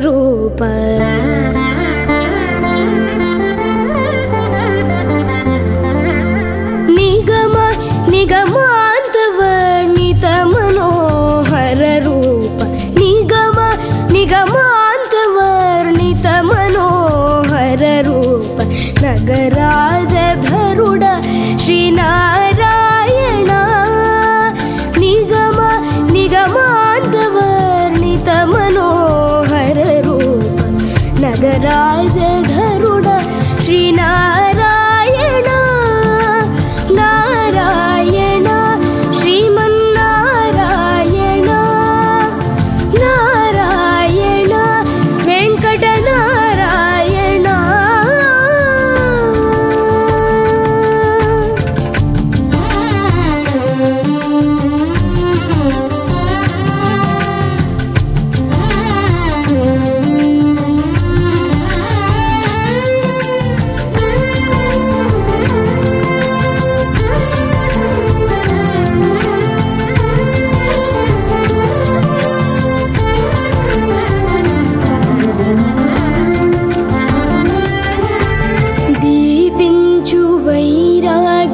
रूप निगम निगमान्तव नितमनोहर रूप। निगम निगमान्तवर्णित मनोहर रूप। नगराजधरुड श्रीना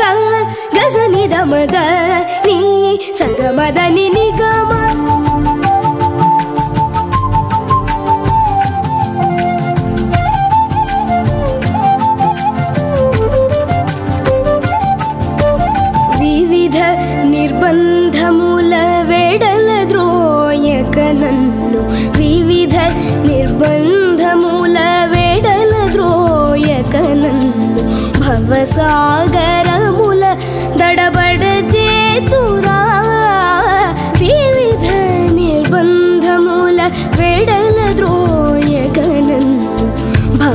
స నీ సగమద నిగమ. వివిధ నిర్బంధముల వేడల ద్రోయక నన్ను. వివిధ నిర్బంధముల వేడల ద్రోయక నన్ను. భవసాగర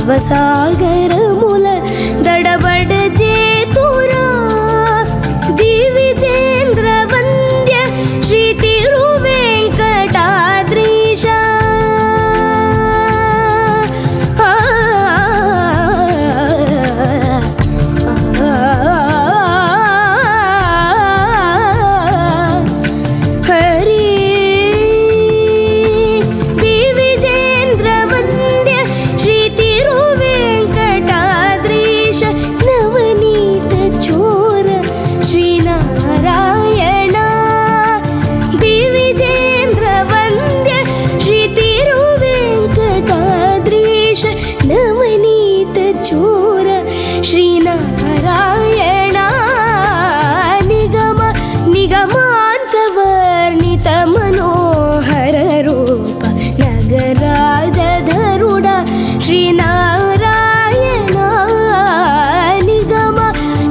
സർവസാഗരം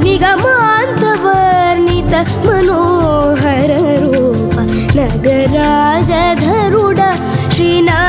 निगमान्तवर्णित मनोहररूप नगराजधरुड श्रीना